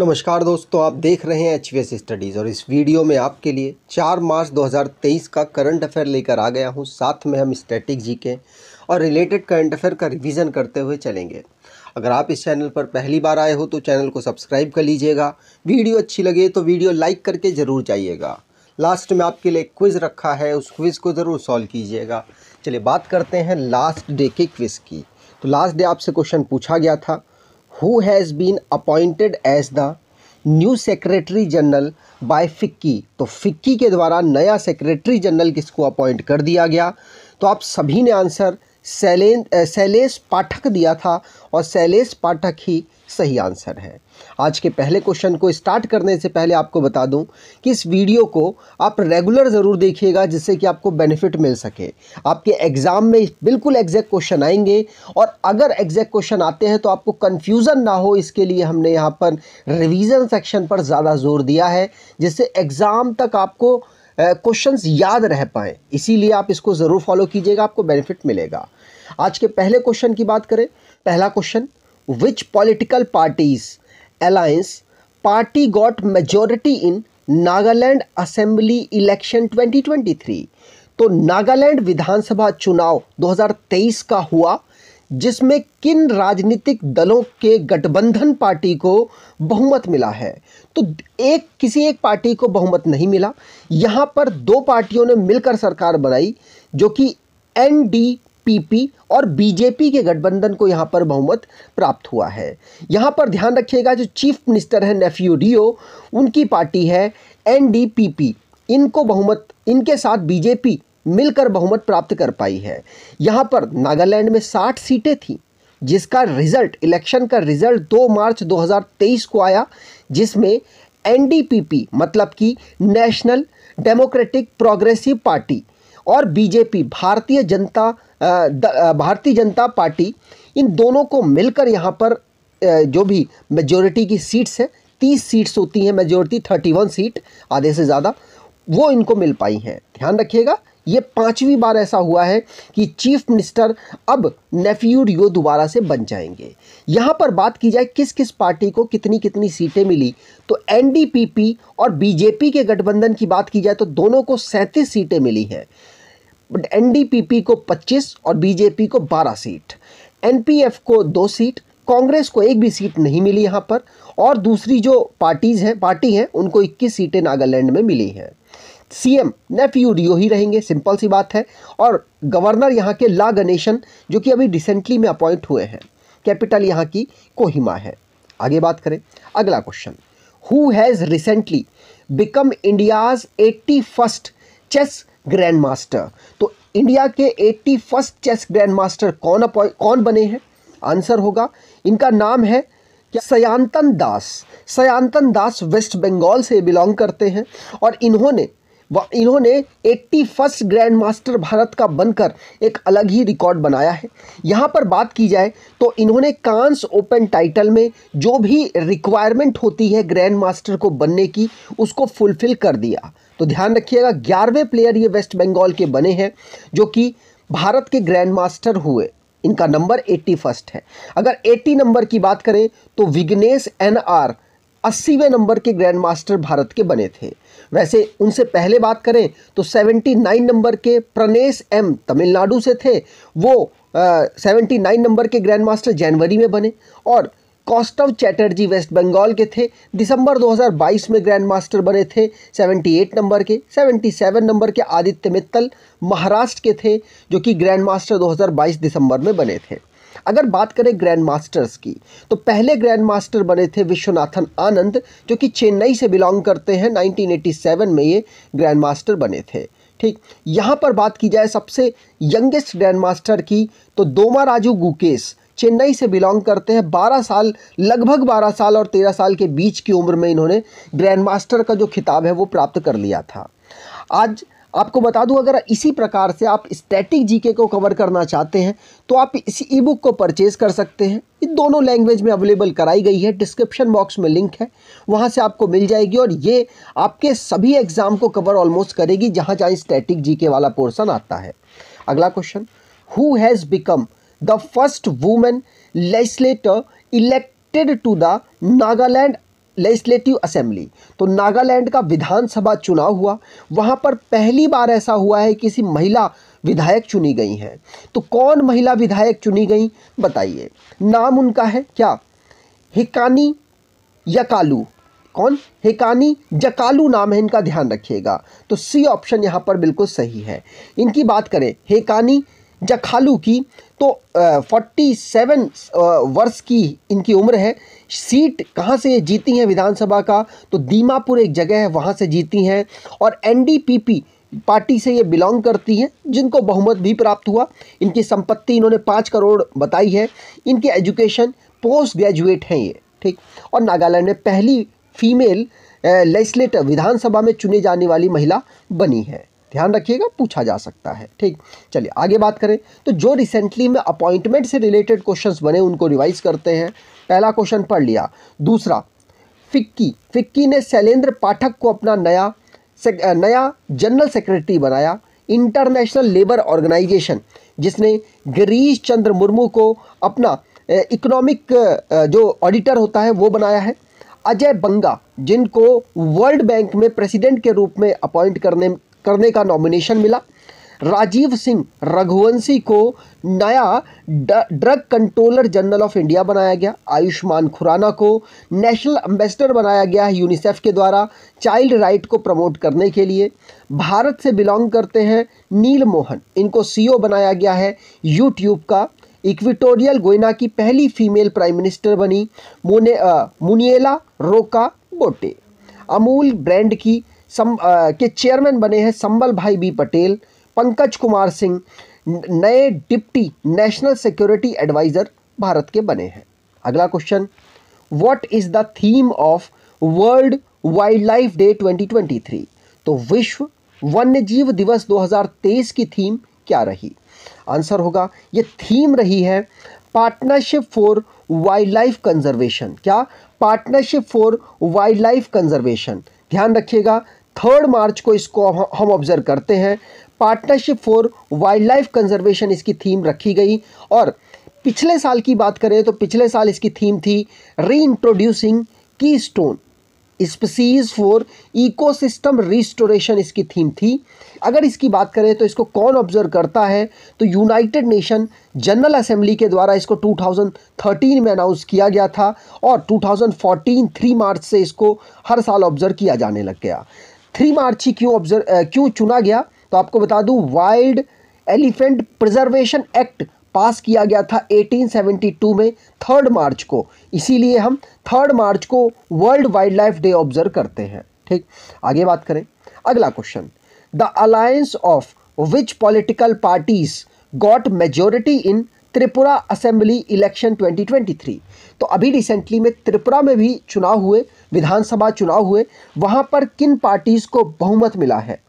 नमस्कार दोस्तों, आप देख रहे हैं एच स्टडीज़ और इस वीडियो में आपके लिए 4 मार्च 2023 का करंट अफेयर लेकर आ गया हूँ। साथ में हम स्टैटिक जी के और रिलेटेड करंट अफेयर का रिवीजन करते हुए चलेंगे। अगर आप इस चैनल पर पहली बार आए हो तो चैनल को सब्सक्राइब कर लीजिएगा। वीडियो अच्छी लगे तो वीडियो लाइक करके ज़रूर जाइएगा। लास्ट में आपके लिए क्विज़ रखा है, उस क्विज़ को ज़रूर सॉल्व कीजिएगा। चलिए बात करते हैं लास्ट डे के क्विज़ की। तो लास्ट डे आपसे क्वेश्चन पूछा गया था who has been appointed as the new secretary general by FICCI तो फिक्की के द्वारा नया सेक्रेटरी जनरल किसको अपॉइंट कर दिया गया? तो आप सभी ने आंसर शैलेन शैलेश पाठक दिया था और शैलेश पाठक ही सही आंसर है। आज के पहले क्वेश्चन को स्टार्ट करने से पहले आपको बता दूँ कि इस वीडियो को आप रेगुलर ज़रूर देखिएगा, जिससे कि आपको बेनिफिट मिल सके। आपके एग्ज़ाम में बिल्कुल एग्जैक्ट क्वेश्चन आएँगे और अगर एग्जैक्ट क्वेश्चन आते हैं तो आपको कन्फ्यूज़न ना हो, इसके लिए हमने यहाँ पर रिविज़न सेक्शन पर ज़्यादा ज़ोर दिया है, जिससे एग्ज़ाम तक आपको क्वेश्चंस याद रह पाएँ। इसीलिए आप इसको ज़रूर फॉलो कीजिएगा, आपको बेनिफिट मिलेगा। आज के पहले क्वेश्चन की बात करें। पहला question which political parties alliance party got majority in Nagaland assembly election 2023 तो नागालैंड विधानसभा चुनाव 2023 का हुआ, जिसमें किन राजनीतिक दलों के गठबंधन पार्टी को बहुमत मिला है? तो एक, किसी एक पार्टी को बहुमत नहीं मिला। यहाँ पर दो पार्टियों ने मिलकर सरकार बनाई, जो कि ND पीपी और बीजेपी के गठबंधन को यहाँ पर बहुमत प्राप्त हुआ है। यहाँ पर ध्यान रखिएगा, जो चीफ मिनिस्टर है नेफ्यू रियो उनकी पार्टी है एनडीपीपी। इनको बहुमत, इनके साथ बीजेपी मिलकर बहुमत प्राप्त कर पाई है। यहाँ पर नागालैंड में 60 सीटें थी, जिसका रिज़ल्ट, इलेक्शन का रिज़ल्ट 2 मार्च 2023 को आया, जिसमें एनडीपीपी मतलब कि नेशनल डेमोक्रेटिक प्रोग्रेसिव पार्टी, और बीजेपी, भारतीय जनता भारतीय जनता पार्टी, इन दोनों को मिलकर यहाँ पर जो भी मेजोरिटी की सीट्स है, तीस सीट्स होती हैं मेजोरिटी थर्टी वन सीट आधे से ज़्यादा, वो इनको मिल पाई हैं। ध्यान रखिएगा, ये पांचवी बार ऐसा हुआ है कि चीफ मिनिस्टर अब नेफ्यू रियो दोबारा से बन जाएँगे। यहाँ पर बात की जाए किस किस पार्टी को कितनी कितनी सीटें मिली तो एनडीपीपी और बीजेपी के गठबंधन की बात की जाए तो दोनों को सैंतीस सीटें मिली हैं। बट एनडीपीपी को 25 और बीजेपी को 12 सीट। एनपीएफ को दो सीट, कांग्रेस को एक भी सीट नहीं मिली यहाँ पर, और दूसरी जो पार्टीज़ हैं, पार्टी हैं, उनको 21 सीटें नागालैंड में मिली हैं। सीएम नेफ्यू रियो ही रहेंगे, सिंपल सी बात है, और गवर्नर यहाँ के ला गणेशन, जो कि अभी रिसेंटली में अपॉइंट हुए हैं। कैपिटल यहाँ की कोहिमा है। आगे बात करें, अगला question who has recently become India's eighty first chess grand master तो इंडिया के eighty first chess grand master कौन कौन बने हैं? आंसर होगा। इनका नाम है क्या? सयांतन दास। सयांतन दास वेस्ट बंगाल से बिलोंग करते हैं और इन्होंने इन्होंने eighty first grand master Bharat का बनकर एक अलग ही रिकॉर्ड बनाया है। यहाँ पर बात की जाए तो इन्होंने कांस ओपन टाइटल में जो भी रिक्वायरमेंट होती है ग्रैंड मास्टर को बनने की, उसको फुलफिल कर दिया। तो ध्यान रखिएगा, ग्यारहवें प्लेयर ये वेस्ट बंगाल के बने हैं, जो कि भारत के ग्रैंड मास्टर हुए। इनका नंबर एट्टी फ़र्स्ट है। अगर एट्टी नंबर की बात करें तो विग्नेश एन आर अस्सीवें नंबर के ग्रैंड मास्टर भारत के बने थे। वैसे उनसे पहले बात करें तो सेवेंटी नाइन नंबर के प्रनेश एम तमिलनाडु से थे। वो सेवेंटी नाइन नंबर के ग्रैंड मास्टर जनवरी में बने और कौस्तव चैटर्जी वेस्ट बंगाल के थे। दिसंबर 2022 में ग्रैंड मास्टर बने थे 78 नंबर के। 77 नंबर के आदित्य मित्तल महाराष्ट्र के थे, जो कि ग्रैंड मास्टर 2022 दिसंबर में बने थे। अगर बात करें ग्रैंड मास्टर्स की तो पहले ग्रैंड मास्टर बने थे विश्वनाथन आनंद, जो कि चेन्नई से बिलोंग करते हैं। 1987 में ये ग्रैंड मास्टर बने थे। ठीक, यहाँ पर बात की जाए सबसे यंगेस्ट ग्रैंड मास्टर की तो दोमा राजू गुकेश चेन्नई से बिलोंग करते हैं। 12 साल, लगभग 12 साल और 13 साल के बीच की उम्र में इन्होंने ग्रैंड मास्टर का जो खिताब है वो प्राप्त कर लिया था। आज आपको बता दूँ, अगर इसी प्रकार से आप स्टैटिक जीके को कवर करना चाहते हैं तो आप इसी ई बुक को परचेज़ कर सकते हैं। ये दोनों लैंग्वेज में अवेलेबल कराई गई है डिस्क्रिप्शन बॉक्स में लिंक है, वहाँ से आपको मिल जाएगी और ये आपके सभी एग्ज़ाम को कवर ऑलमोस्ट करेगी, जहाँ जहाँ स्टैटिक जीके वाला पोर्सन आता है। अगला question who has become the first women legislator elected to the Nagaland legislative assembly तो नागालैंड का विधानसभा चुनाव हुआ। वहाँ पर पहली बार ऐसा हुआ है किसी महिला विधायक चुनी गई हैं। तो कौन महिला विधायक चुनी गई, बताइए। नाम उनका है क्या? हिकानी यकालू। कौन? हेकानी जकालू नाम है, इनका ध्यान रखिएगा। तो सी ऑप्शन यहाँ पर बिल्कुल सही है। इनकी बात करें, हेकानी जखालू की तो फोर्टी सेवन वर्ष की इनकी उम्र है। सीट कहाँ से जीती हैं विधानसभा का? तो दीमापुर एक जगह है, वहाँ से जीती हैं। और एनडीपीपी पार्टी से ये बिलोंग करती हैं, जिनको बहुमत भी प्राप्त हुआ। इनकी संपत्ति इन्होंने पाँच करोड़ बताई है। इनकी एजुकेशन पोस्ट ग्रेजुएट हैं ये, ठीक? और नागालैंड में पहली फीमेल लेजिस्लेटर विधानसभा में चुनी जाने वाली महिला बनी है। ध्यान रखिएगा, पूछा जा सकता है। ठीक, चलिए आगे बात करें। तो जो रिसेंटली में अपॉइंटमेंट से रिलेटेड क्वेश्चंस बने, उनको रिवाइज करते हैं। पहला क्वेश्चन पढ़ लिया। दूसरा, फिक्की फिक्की ने शैलेंद्र पाठक को अपना नया नया जनरल सेक्रेटरी बनाया इंटरनेशनल लेबर ऑर्गेनाइजेशन जिसने गिरीश चंद्र मुर्मू को अपना इकोनॉमिक जो ऑडिटर होता है, वो बनाया है। अजय बंगा, जिनको वर्ल्ड बैंक में प्रेसिडेंट के रूप में अपॉइंट करने करने का नॉमिनेशन मिला। राजीव सिंह रघुवंशी को नया drug controller general of India बनाया गया। आयुष्मान खुराना को नेशनल एम्बेसडर बनाया गया है यूनिसेफ के द्वारा चाइल्ड राइट को प्रमोट करने के लिए। भारत से बिलोंग करते हैं नील मोहन। इनको सीईओ बनाया गया है यूट्यूब का। इक्विटोरियल गोयना की पहली फीमेल प्राइम मिनिस्टर बनी। मुने मुनियला रोका बोटे। अमूल ब्रांड की सम आ, के चेयरमैन बने हैं संबल भाई बी पटेल पंकज कुमार सिंह नए deputy national security adviser Bharat के बने हैं। अगला question what is the theme of world wildlife day 2023 तो विश्व वन्यजीव दिवस 2023 की थीम क्या रही? आंसर होगा ये थीम रही है partnership for wildlife conservation क्या? Partnership for wildlife conservation ध्यान रखिएगा थर्ड मार्च को इसको हम ऑब्ज़र्व करते हैं। Partnership for wildlife conservation इसकी थीम रखी गई। और पिछले साल की बात करें तो पिछले साल इसकी थीम थी reintroducing keystone species for ecosystem restoration इसकी थीम थी। अगर इसकी बात करें तो इसको कौन ऑब्ज़र्व करता है? तो यूनाइटेड नेशन जनरल असेंबली के द्वारा इसको 2013 में अनाउंस किया गया था और 2014 3 मार्च से इसको हर साल ऑब्ज़र्व किया जाने लग गया। थ्री मार्च ही क्यों ऑब्ज़र्व क्यों चुना गया? तो आपको बता दूँ wild elephant preservation act pass किया गया था 1872 में थर्ड मार्च को। इसीलिए हम थर्ड मार्च को world wildlife day observe करते हैं, ठीक? आगे बात करें। अगला question the alliance of which political parties got majority in Tripura assembly election 2023 तो अभी रिसेंटली में त्रिपुरा में भी चुनाव हुए विधानसभा चुनाव हुए, वहाँ पर किन पार्टीज़ को बहुमत मिला है?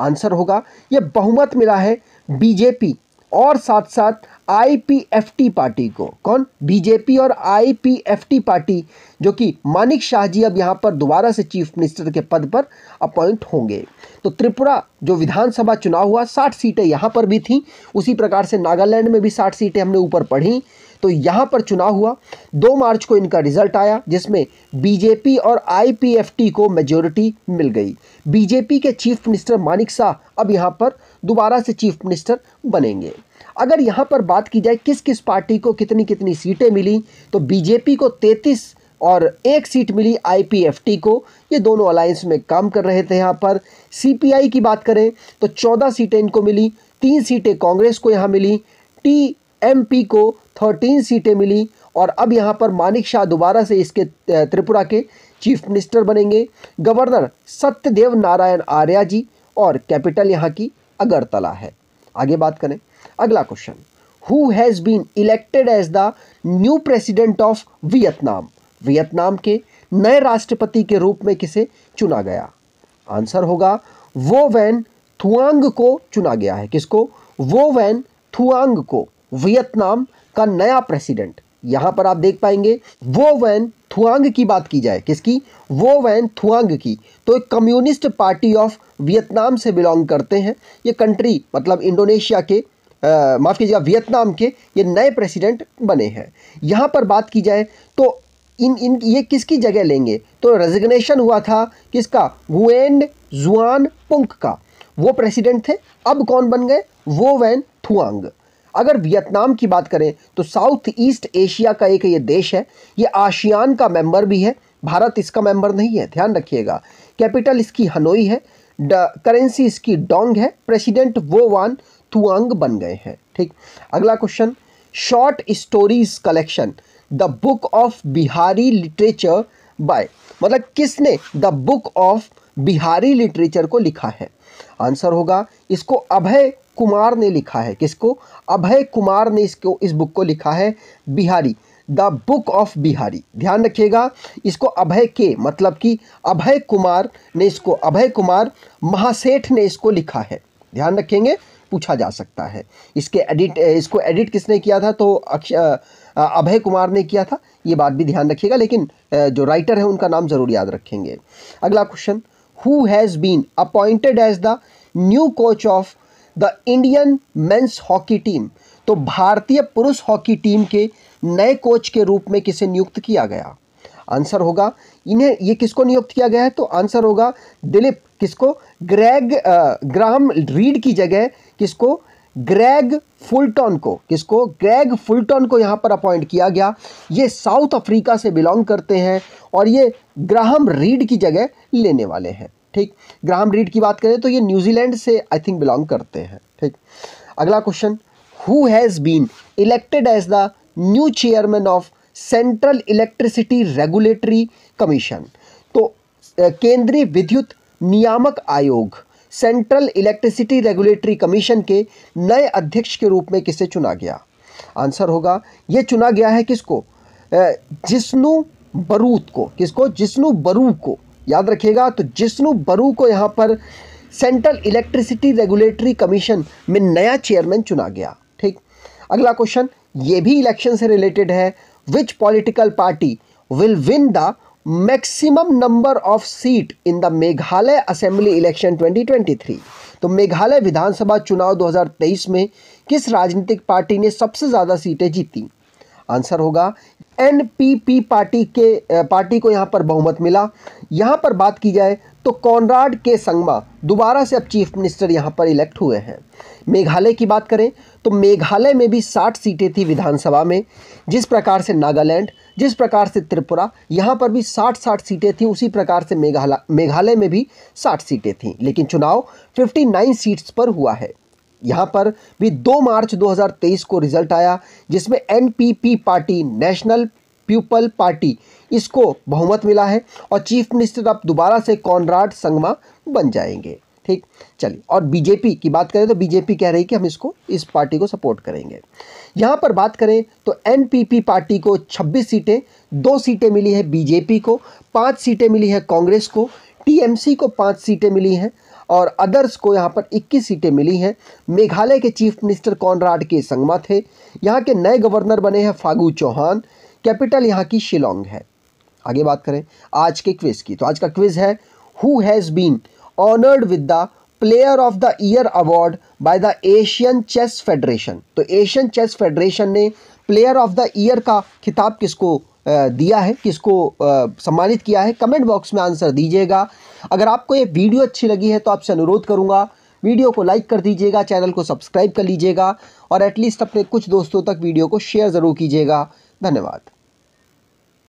आंसर होगा, ये बहुमत मिला है बीजेपी और साथ साथ आईपीएफटी पार्टी को। कौन? बीजेपी और आईपीएफटी पार्टी, जो कि मानिक शाह जी अब यहाँ पर दोबारा से चीफ मिनिस्टर के पद पर अपॉइंट होंगे। तो त्रिपुरा, जो विधानसभा चुनाव हुआ, साठ सीटें यहाँ पर भी थीं, उसी प्रकार से नागालैंड में भी साठ सीटें हमने ऊपर पढ़ी। तो यहाँ पर चुनाव हुआ। दो मार्च को इनका रिज़ल्ट आया, जिसमें बीजेपी और आईपीएफटी को मेजोरिटी मिल गई। बीजेपी के चीफ मिनिस्टर मानिक शाह अब यहाँ पर दोबारा से चीफ मिनिस्टर बनेंगे। अगर यहाँ पर बात की जाए किस किस पार्टी को कितनी कितनी सीटें मिली तो बीजेपी को तैंतीस और एक सीट मिली आईपीएफटी को। ये दोनों अलायंस में काम कर रहे थे यहाँ पर। सीपीआई की बात करें तो चौदह सीटें इनको मिली, तीन सीटें कांग्रेस को यहाँ मिली टीएमपी को थर्टीन सीटें मिली और अब यहाँ पर मानिक शाह दोबारा से इसके त्रिपुरा के चीफ मिनिस्टर बनेंगे। गवर्नर सत्यदेव नारायण आर्या जी और कैपिटल यहाँ की अगरतला है। आगे बात करें, अगला question who has been elected as the new president of Vietnam Vietnam के नए राष्ट्रपति के रूप में किसे चुना गया? आंसर होगा, वो वैन थुआंग को चुना गया है। किसको? वो वैन थुआंग को। वियतनाम का नया प्रेसिडेंट। यहाँ पर आप देख पाएँगे, वो वैन थुआंग की बात की जाए। किसकी? वो वैन थुआंग की। तो एक कम्युनिस्ट पार्टी ऑफ़ वियतनाम से बिलोंग करते हैं। ये कंट्री मतलब इंडोनेशिया के माफ़ कीजिएगा वियतनाम के ये नए प्रेसिडेंट बने हैं। यहाँ पर बात की जाए तो इन इन, ये किसकी जगह लेंगे? तो रेजिग्नेशन हुआ था किसका? गुएंड जुआन पुंक का। वो प्रेसिडेंट थे। अब कौन बन गए? वो वैन थुआंग। अगर वियतनाम की बात करें तो साउथ ईस्ट एशिया का एक ये देश है, ये आशियान का मेंबर भी है। भारत इसका मेंबर नहीं है, ध्यान रखिएगा। कैपिटल इसकी हनोई है करेंसी इसकी डोंग है, प्रेसिडेंट वो वान तुआंग बन गए हैं। ठीक, अगला question, short stories collection, the book of Bihari literature by मतलब किसने the book of Bihari literature को लिखा है? आंसर होगा, इसको अभय कुमार ने लिखा है। किसको? अभय कुमार ने इसको, इस बुक को लिखा है Bihari, the book of Bihari. ध्यान रखिएगा, इसको अभय के मतलब कि अभय कुमार ने इसको, अभय कुमार महासेठ ने इसको लिखा है। ध्यान रखेंगे, पूछा जा सकता है। इसके एडिट इसको एडिट किसने किया था? तो अभय कुमार ने किया था, ये बात भी ध्यान रखिएगा, लेकिन जो राइटर है उनका नाम ज़रूर याद रखेंगे। अगला question who has been appointed as the new coach of the Indian men's hockey team तो भारतीय पुरुष हॉकी टीम के नए कोच के रूप में किसे नियुक्त किया गया? आंसर होगा, इन्हें, ये किसको नियुक्त किया गया है? तो आंसर होगा दिलीप, किसको? ग्रेग ग्राहम रीड की जगह किसको? ग्रेग फुलटॉन को, किसको? ग्रेग फुलटॉन को यहाँ पर अपॉइंट किया गया। ये साउथ अफ्रीका से बिलोंग करते हैं और ये ग्राहम रीड की जगह लेने वाले हैं। ठीक ग्राहम रीड की बात करें तो ये न्यूजीलैंड से आई थिंक बिलोंग करते हैं, ठीक। अगला question who has been elected as the new chairman of central electricity regulatory commission तो केंद्रीय विद्युत नियामक आयोग सेंट्रल इलेक्ट्रिसिटी रेगुलेटरी कमीशन के नए अध्यक्ष के रूप में किसे चुना गया? आंसर होगा, ये चुना गया है किसको? जिष्णु बरूत को, किसको? जिष्णु बरू को। याद रखिएगा तो जिष्णु बरू को यहाँ पर सेंट्रल इलेक्ट्रिसिटी रेगुलेटरी कमीशन में नया चेयरमैन चुना गया, ठीक? अगला क्वेश्चन ये भी इलेक्शन से रिलेटेड है which political party will win the maximum number of seat in the Meghalaya assembly election 2023 तो मेघालय विधानसभा चुनाव 2023 में किस राजनीतिक पार्टी ने सबसे ज़्यादा सीटें जीती? आंसर होगा। एनपीपी पार्टी के पार्टी को यहाँ पर बहुमत मिला। यहाँ पर बात की जाए तो कॉनराड के संगमा दोबारा से अब चीफ मिनिस्टर यहाँ पर इलेक्ट हुए हैं। मेघालय की बात करें तो मेघालय में भी 60 सीटें थी विधानसभा में। जिस प्रकार से नागालैंड, जिस प्रकार से त्रिपुरा, यहाँ पर भी 60-60 सीटें थी, उसी प्रकार से मेघालय मेघालय में भी 60 सीटें थीं। लेकिन चुनाव 59 सीट्स पर हुआ है। यहाँ पर भी 2 मार्च 2023 को रिज़ल्ट आया, जिसमें NPP party national people party इसको बहुमत मिला है और चीफ मिनिस्टर अब दोबारा से कॉनराड संगमा बन जाएँगे। ठीक, चलिए, और बीजेपी की बात करें तो बीजेपी कह रही है कि हम इसको, इस पार्टी को सपोर्ट करेंगे। यहाँ पर बात करें तो एनपीपी पार्टी को 26 सीटें, दो सीटें मिली है बीजेपी को, पाँच सीटें मिली है कांग्रेस को टीएमसी को पाँच सीटें मिली हैं और अदर्स को यहाँ पर 21 सीटें मिली हैं। मेघालय के चीफ मिनिस्टर कॉनराड के संगमा थे। यहाँ के नए गवर्नर बने हैं फागू चौहान। कैपिटल यहाँ की शिलोंग है। आगे बात करें आज के क्विज़ की। तो आज का क्विज़ है who has been honoured with the player of the year award by the Asian chess federation तो एशियन चेस फेडरेशन ने प्लेयर ऑफ़ द ईयर का खिताब किसको दिया है? किसको सम्मानित किया है? कमेंट बॉक्स में आंसर दीजिएगा। अगर आपको ये वीडियो अच्छी लगी है तो आपसे अनुरोध करूँगा, वीडियो को लाइक कर दीजिएगा, चैनल को सब्सक्राइब कर लीजिएगा और एटलीस्ट अपने कुछ दोस्तों तक वीडियो को शेयर ज़रूर कीजिएगा। धन्यवाद।